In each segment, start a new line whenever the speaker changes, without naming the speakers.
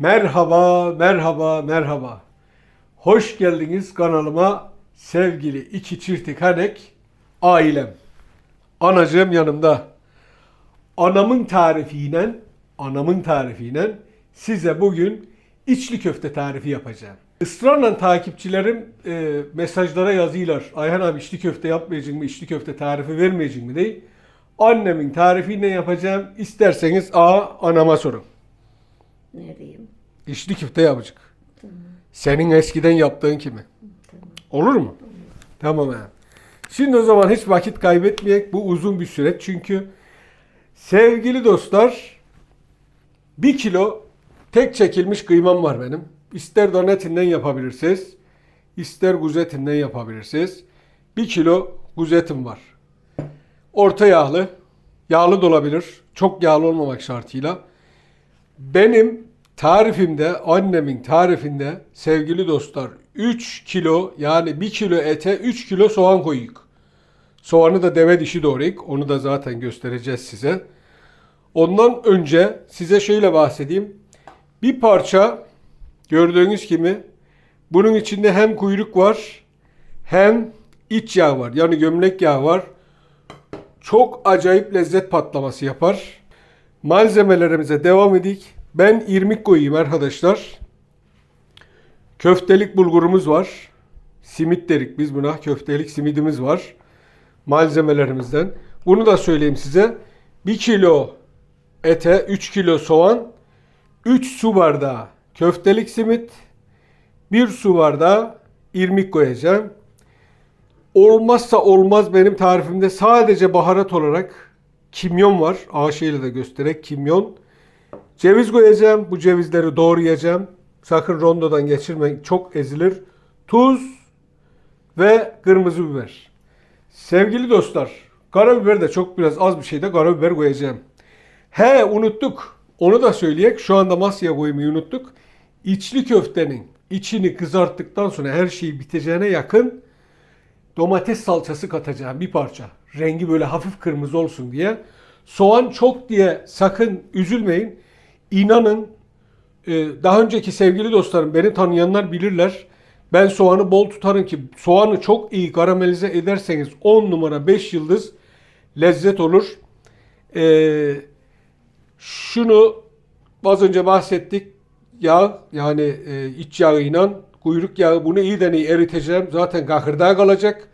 Merhaba, merhaba, merhaba. Hoş geldiniz kanalıma sevgili iki çirtik hanek ailem. Anacığım yanımda. Anamın tarifiyle, anamın tarifiyle size bugün içli köfte tarifi yapacağım. Israrla takipçilerim e, mesajlara yazıyorlar. Ayhan abi içli köfte yapmayacak mı, içli köfte tarifi vermeyecek mi diye. Annemin tarifiyle yapacağım. İsterseniz A anama sorun.
Ne diyeyim?
İçli köfte yapacak. Senin eskiden yaptığın kimi? Olur mu? Tamam abi. Şimdi o zaman hiç vakit kaybetmeyek. Bu uzun bir süreç çünkü sevgili dostlar bir kilo tek çekilmiş kıymam var benim. İster dana etinden yapabilirsiniz. ister kuzu etinden yapabilirsiniz. Bir kilo kuzu etim var. Orta yağlı. Yağlı da olabilir. Çok yağlı olmamak şartıyla. Benim tarifimde, annemin tarifinde sevgili dostlar 3 kilo yani 1 kilo ete 3 kilo soğan koyuyuk. Soğanı da deve dişi doğrayık. Onu da zaten göstereceğiz size. Ondan önce size şöyle bahsedeyim. Bir parça gördüğünüz gibi bunun içinde hem kuyruk var hem iç yağ var. Yani gömlek yağı var. Çok acayip lezzet patlaması yapar. Malzemelerimize devam edik. Ben irmik koyayım arkadaşlar. Köftelik bulgurumuz var. Simit derik biz buna. Köftelik simidimiz var. Malzemelerimizden. Bunu da söyleyeyim size. 1 kilo ete 3 kilo soğan, 3 su bardağı köftelik simit, 1 su bardağı irmik koyacağım. Olmazsa olmaz benim tarifimde sadece baharat olarak kimyon var. İle de göstererek kimyon. Ceviz koyacağım. Bu cevizleri doğrayacağım. Sakın rondodan geçirmeyin. Çok ezilir. Tuz ve kırmızı biber. Sevgili dostlar, karabiber de çok biraz az bir şeyde karabiber koyacağım. He unuttuk. Onu da söyleyek. Şu anda masaya koymayı unuttuk. İçli köftenin içini kızarttıktan sonra her şeyi biteceğine yakın domates salçası katacağım bir parça. Rengi böyle hafif kırmızı olsun diye. Soğan çok diye sakın üzülmeyin. İnanın e, daha önceki sevgili dostlarım beni tanıyanlar bilirler. Ben soğanı bol tutarım ki soğanı çok iyi karamelize ederseniz 10 numara 5 yıldız lezzet olur. Ee, şunu az önce bahsettik. Yağ yani e, iç yağıyla kuyruk yağı bunu iyi iyi eriteceğim. Zaten kahırdağa kalacak.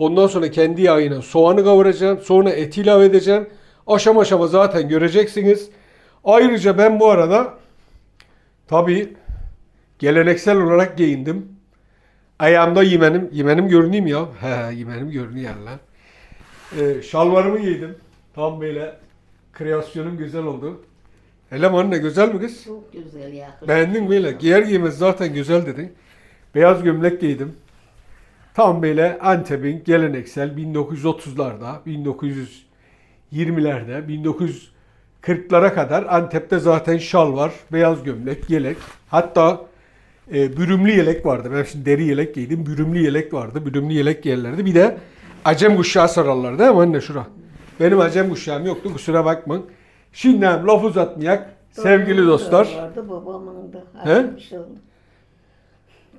Ondan sonra kendi yağıyla soğanı kavuracağım. Sonra eti ilave edeceğim. Aşama aşama zaten göreceksiniz. Ayrıca ben bu arada tabii geleneksel olarak giyindim. Ayağımda yemenim, yemenim görüneyim ya. He, yemenim görünüyor lan. Ee, şalvarımı giydim. Tam böyle kreasyonum güzel oldu. Hele anne güzel mi kız?
Çok güzel ya.
Beğendin mi? Giyer giymez zaten güzel dedin. Beyaz gömlek giydim. Tam böyle Antep'in geleneksel 1930'larda, 1920'lerde, 1940'lara kadar Antep'te zaten şal var, beyaz gömlek, yelek. Hatta e, bürümlü yelek vardı. Ben şimdi deri yelek giydim. Bürümlü yelek vardı. Bürümlü yelek giyerlerdi. Bir de acem kuşağı sararlardı değil mi anne şura? Benim acem kuşağım yoktu kusura bakmayın. Şimdi hem laf uzatmayak sevgili dostlar.
vardı, babamın da.
He?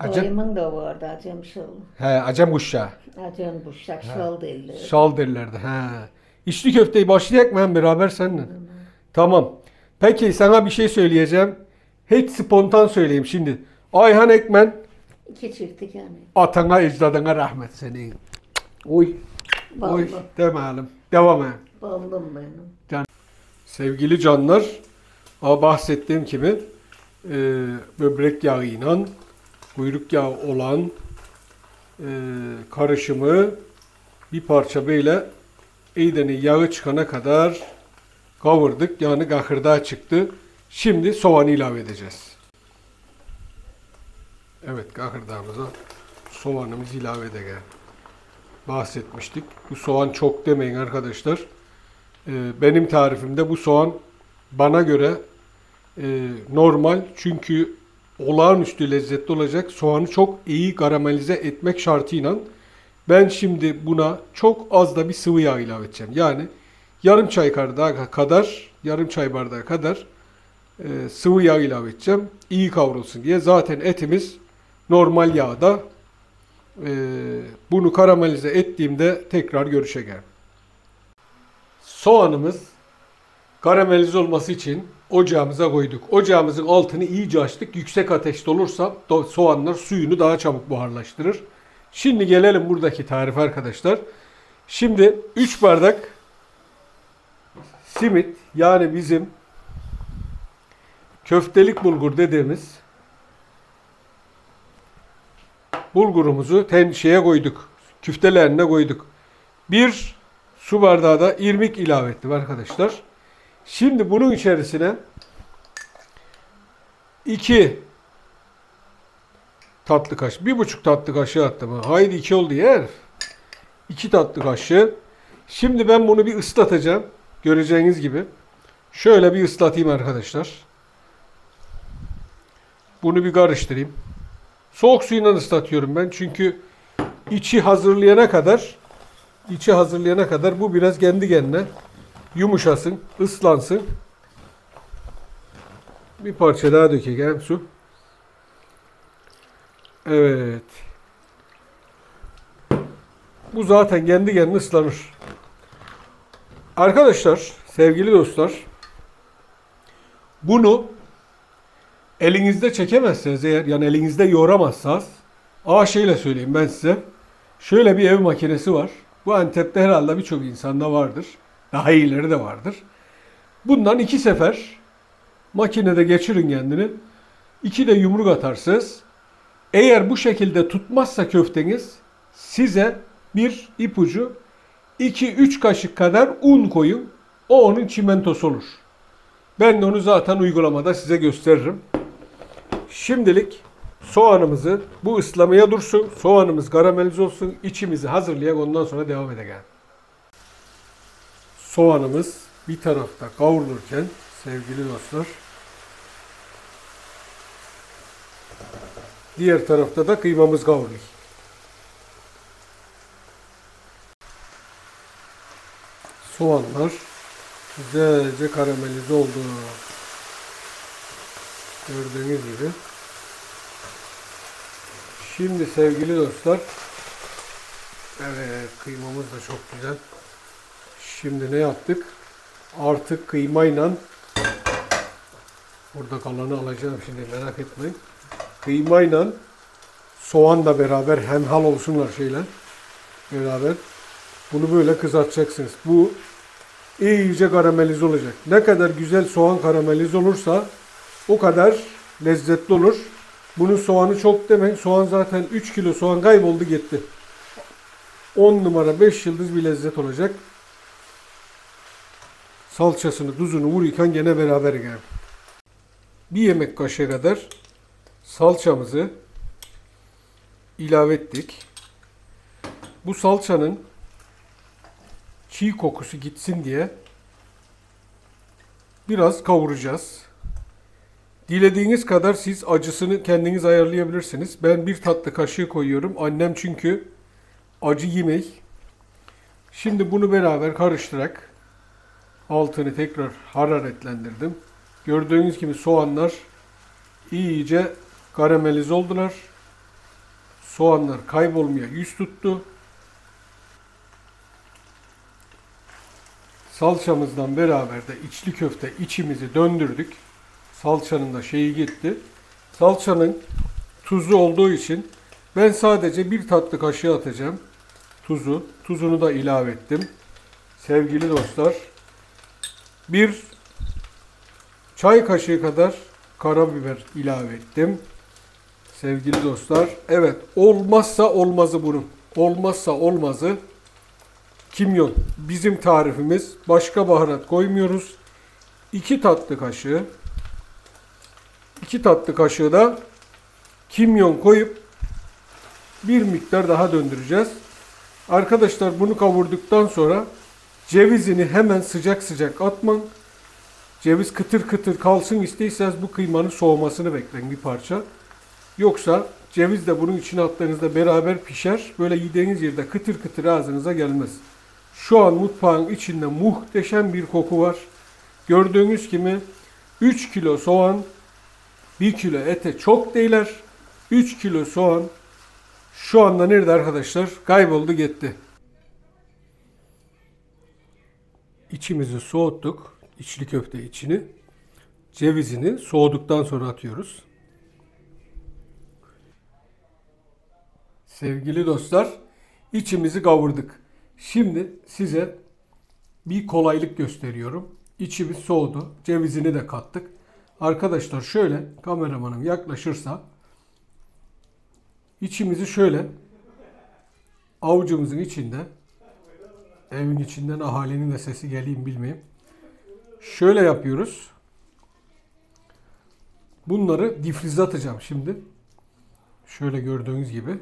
Dayımın da vardı acem şıl.
he, acem kuşağı.
Acem bu şakşal derler.
Şal derlerdi. He. İçli köfteyi başlayak mı hem beraber seninle? Tamam. Peki sana bir şey söyleyeceğim. Hiç spontan söyleyeyim şimdi. Ayhan Ekmen
İki çiftlik yani.
atana ecdadına rahmet senin. Oy. Oy.
Ballı.
Demeyelim. Devam et.
Ballım benim.
Sevgili canlar, bahsettiğim gibi e, böbrek yağıyla kuyruk yağı olan e, karışımı bir parça böyle iyideni yağı çıkana kadar kavurduk. Yani kahırdağı çıktı. Şimdi soğanı ilave edeceğiz. Evet kahırdağımıza soğanımızı ilave edelim. Bahsetmiştik. Bu soğan çok demeyin arkadaşlar. Ee, benim tarifimde bu soğan bana göre e, normal çünkü olağanüstü lezzetli olacak. Soğanı çok iyi karamelize etmek şartıyla ben şimdi buna çok az da bir sıvı yağ ilave edeceğim. Yani yarım çay bardağı kadar, yarım çay bardağı kadar e, sıvı yağ ilave edeceğim. İyi kavrulsun diye. Zaten etimiz normal yağda. E, bunu karamelize ettiğimde tekrar görüşeceğim. Soğanımız karamelize olması için ocağımıza koyduk. Ocağımızın altını iyice açtık. Yüksek ateşte olursa soğanlar suyunu daha çabuk buharlaştırır. Şimdi gelelim buradaki tarif arkadaşlar. Şimdi 3 bardak simit yani bizim köftelik bulgur dediğimiz bulgurumuzu tenşeye koyduk. Küftelerine koyduk. Bir su bardağı da irmik ilave ettim arkadaşlar. Şimdi bunun içerisine 2 tatlı kaşık, bir buçuk tatlı kaşığı attım. ha. Haydi iki oldu yer. 2 tatlı kaşığı. Şimdi ben bunu bir ıslatacağım. Göreceğiniz gibi. Şöyle bir ıslatayım arkadaşlar. Bunu bir karıştırayım. Soğuk suyla ıslatıyorum ben. Çünkü içi hazırlayana kadar içi hazırlayana kadar bu biraz kendi kendine yumuşasın, ıslansın. Bir parça daha dökeceğim su. Evet. Bu zaten kendi kendine ıslanır. Arkadaşlar, sevgili dostlar, bunu elinizde çekemezseniz eğer, yani elinizde yoğuramazsanız, aa şeyle söyleyeyim ben size. Şöyle bir ev makinesi var. Bu Antep'te herhalde birçok insanda vardır. Daha iyileri de vardır. Bundan iki sefer makinede geçirin kendini. İki de yumruk atarsınız. Eğer bu şekilde tutmazsa köfteniz size bir ipucu 2-3 kaşık kadar un koyun. O onun çimentosu olur. Ben de onu zaten uygulamada size gösteririm. Şimdilik soğanımızı bu ıslamaya dursun. Soğanımız karamelize olsun. İçimizi hazırlayak ondan sonra devam edelim. Soğanımız bir tarafta kavrulurken sevgili dostlar diğer tarafta da kıymamız kavruluyor. Soğanlar güzelce karamelize oldu. Gördüğünüz gibi. Şimdi sevgili dostlar Evet kıymamız da çok güzel. Şimdi ne yaptık? Artık kıymayla burada kalanı alacağım şimdi merak etmeyin. Kıymayla soğan da beraber hemhal olsunlar şeyler. Beraber. Bunu böyle kızartacaksınız. Bu iyice karamelize olacak. Ne kadar güzel soğan karamelize olursa o kadar lezzetli olur. Bunun soğanı çok demeyin. Soğan zaten 3 kilo soğan kayboldu gitti. 10 numara 5 yıldız bir lezzet olacak. Salçasını, tuzunu vururken gene beraber gel. Bir yemek kaşığı kadar salçamızı ilave ettik. Bu salçanın çiğ kokusu gitsin diye biraz kavuracağız. Dilediğiniz kadar siz acısını kendiniz ayarlayabilirsiniz. Ben bir tatlı kaşığı koyuyorum. Annem çünkü acı yemek. Şimdi bunu beraber karıştırarak altını tekrar hararetlendirdim. Gördüğünüz gibi soğanlar iyice karamelize oldular. Soğanlar kaybolmaya yüz tuttu. Salçamızdan beraber de içli köfte içimizi döndürdük. Salçanın da şeyi gitti. Salçanın tuzu olduğu için ben sadece bir tatlı kaşığı atacağım. Tuzu. Tuzunu da ilave ettim. Sevgili dostlar. Bir çay kaşığı kadar karabiber ilave ettim. Sevgili dostlar. Evet olmazsa olmazı bunun. Olmazsa olmazı kimyon. Bizim tarifimiz. Başka baharat koymuyoruz. 2 tatlı kaşığı 2 tatlı kaşığı da kimyon koyup bir miktar daha döndüreceğiz. Arkadaşlar bunu kavurduktan sonra cevizini hemen sıcak sıcak atman. Ceviz kıtır kıtır kalsın isteyseniz bu kıymanın soğumasını bekleyin bir parça. Yoksa ceviz de bunun içine attığınızda beraber pişer. Böyle yediğiniz yerde kıtır kıtır ağzınıza gelmez. Şu an mutfağın içinde muhteşem bir koku var. Gördüğünüz gibi 3 kilo soğan, 1 kilo ete çok değiller. 3 kilo soğan şu anda nerede arkadaşlar? Kayboldu gitti. İçimizi soğuttuk. İçli köfte içini. Cevizini soğuduktan sonra atıyoruz. Sevgili dostlar, içimizi kavurduk. Şimdi size bir kolaylık gösteriyorum. İçimiz soğudu. Cevizini de kattık. Arkadaşlar şöyle kameramanım yaklaşırsa içimizi şöyle avucumuzun içinde evin içinden ahalinin de sesi geleyim bilmeyeyim. Şöyle yapıyoruz. Bunları difrize atacağım şimdi. Şöyle gördüğünüz gibi.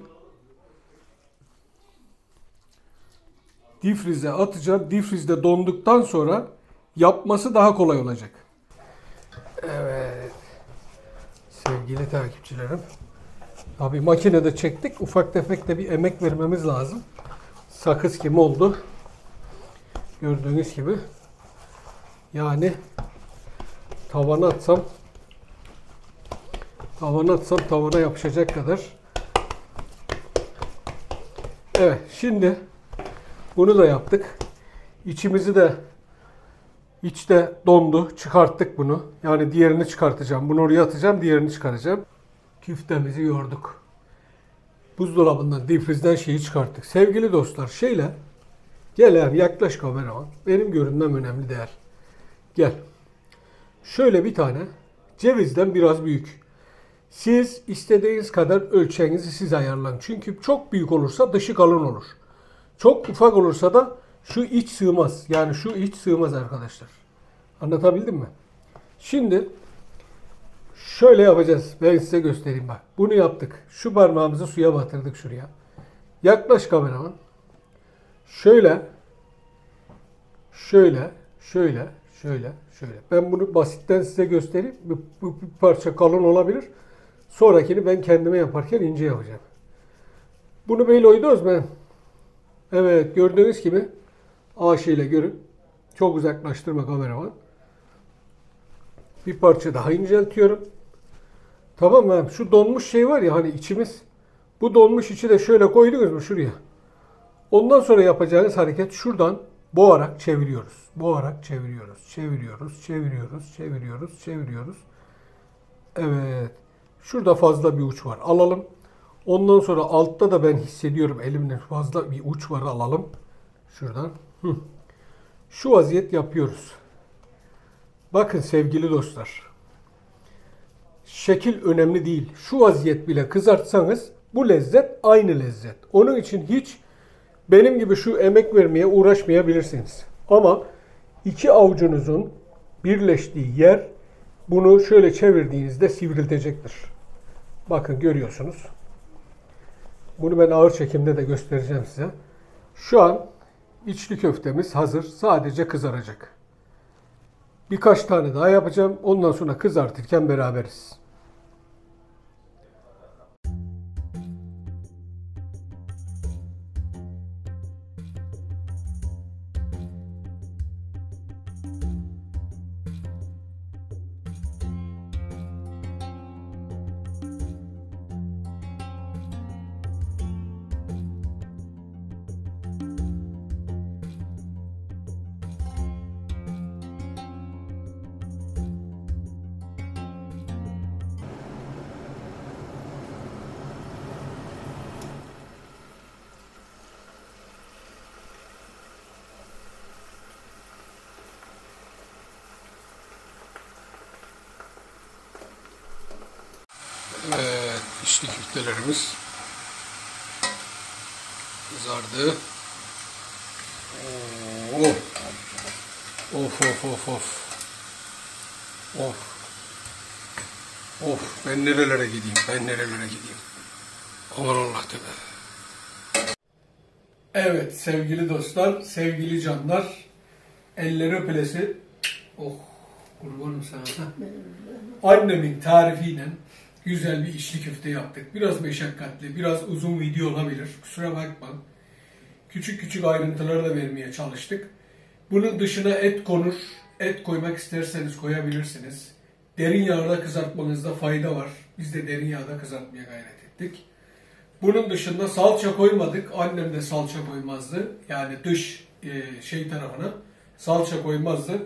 Difrize atacağım. Difrizde donduktan sonra yapması daha kolay olacak. Evet. Sevgili takipçilerim. Tabii makinede çektik. Ufak tefek de bir emek vermemiz lazım. Sakız kim oldu? Gördüğünüz gibi. Yani tavana atsam tavana atsam tavana yapışacak kadar. Evet şimdi bunu da yaptık. İçimizi de içte dondu. Çıkarttık bunu. Yani diğerini çıkartacağım. Bunu oraya atacağım. Diğerini çıkaracağım. Küftemizi yorduk. Buzdolabından, difrizden şeyi çıkarttık. Sevgili dostlar şeyle gel abi yaklaş kameraman. Benim görünmem önemli değil. Gel. Şöyle bir tane cevizden biraz büyük. Siz istediğiniz kadar ölçeğinizi siz ayarlayın. Çünkü çok büyük olursa dışı kalın olur. Çok ufak olursa da şu iç sığmaz. Yani şu iç sığmaz arkadaşlar. Anlatabildim mi? Şimdi şöyle yapacağız. Ben size göstereyim bak. Bunu yaptık. Şu parmağımızı suya batırdık şuraya. Yaklaş kameraman. Şöyle şöyle şöyle şöyle şöyle. Ben bunu basitten size göstereyim. Bu, bu bir parça kalın olabilir. Sonrakini ben kendime yaparken ince yapacağım. Bunu böyle oyduğuz ben. Evet gördüğünüz gibi Aşı ile görün. Çok uzaklaştırma kameraman. Bir parça daha inceltiyorum. Tamam mı? Şu donmuş şey var ya hani içimiz. Bu donmuş içi de şöyle koydunuz mu şuraya. Ondan sonra yapacağınız hareket şuradan boğarak çeviriyoruz. Boğarak çeviriyoruz. Çeviriyoruz, çeviriyoruz, çeviriyoruz, çeviriyoruz. Evet. Şurada fazla bir uç var. Alalım. Ondan sonra altta da ben hissediyorum elimde fazla bir uç var alalım. Şuradan. Hı. Şu vaziyet yapıyoruz. Bakın sevgili dostlar. Şekil önemli değil. Şu vaziyet bile kızartsanız bu lezzet aynı lezzet. Onun için hiç benim gibi şu emek vermeye uğraşmayabilirsiniz. Ama iki avucunuzun birleştiği yer bunu şöyle çevirdiğinizde sivriltecektir. Bakın görüyorsunuz. Bunu ben ağır çekimde de göstereceğim size. Şu an içli köftemiz hazır. Sadece kızaracak. Birkaç tane daha yapacağım. Ondan sonra kızartırken beraberiz. Evet, içli köftelerimiz kızardı. Oo. Of of of of. Of. Of ben nerelere gideyim, ben nerelere gideyim. Aman Allah tebe. Evet sevgili dostlar, sevgili canlar. Elleri öpülesi. Oh kurbanım sana. Annemin tarifiyle güzel bir içli köfte yaptık. Biraz meşakkatli, biraz uzun video olabilir. Kusura bakma. Küçük küçük ayrıntıları da vermeye çalıştık. Bunun dışına et konur. Et koymak isterseniz koyabilirsiniz. Derin yağda kızartmanızda fayda var. Biz de derin yağda kızartmaya gayret ettik. Bunun dışında salça koymadık. Annem de salça koymazdı. Yani dış e, şey tarafına salça koymazdı.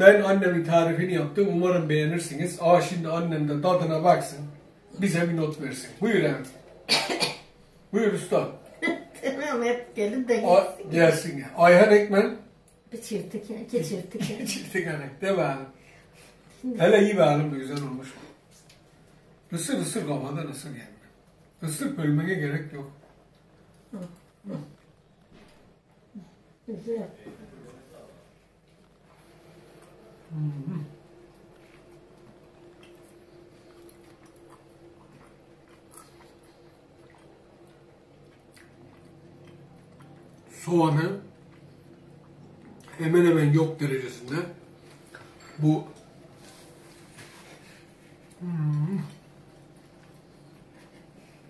Ben annemin tarifini yaptım. Umarım beğenirsiniz. Aa şimdi annem de tadına baksın. Bize bir not versin. Buyur Emre. Buyur usta.
Tamam hep gelin de
A-
gelsin.
gelsin ya. Ayhan Ekmen.
Bir ya, iki çırptık ya.
Çiftik anek de beğendim. Hele iyi beğendim de güzel olmuş. Isır ısır kafadan ısır yani. Isır bölmene gerek yok.
Güzel.
Soğanı hemen hemen yok derecesinde. Bu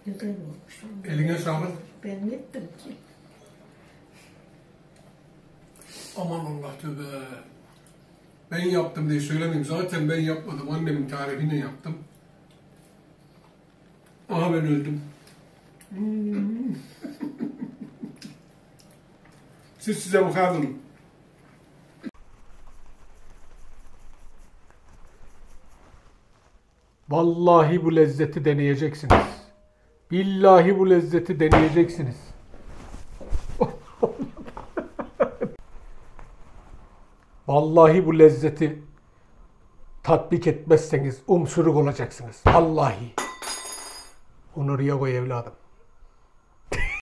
Güzel olmuş.
eline sağlık.
Ben ettim ki.
Aman Allah tövbe. Ben yaptım diye söylemeyeyim. Zaten ben yapmadım. Annemin tarifiyle yaptım. Aha ben öldüm. Siz size bakalım. Vallahi bu lezzeti deneyeceksiniz. Billahi bu lezzeti deneyeceksiniz. Vallahi bu lezzeti tatbik etmezseniz umsuruk olacaksınız. Vallahi. Onu oraya koy evladım.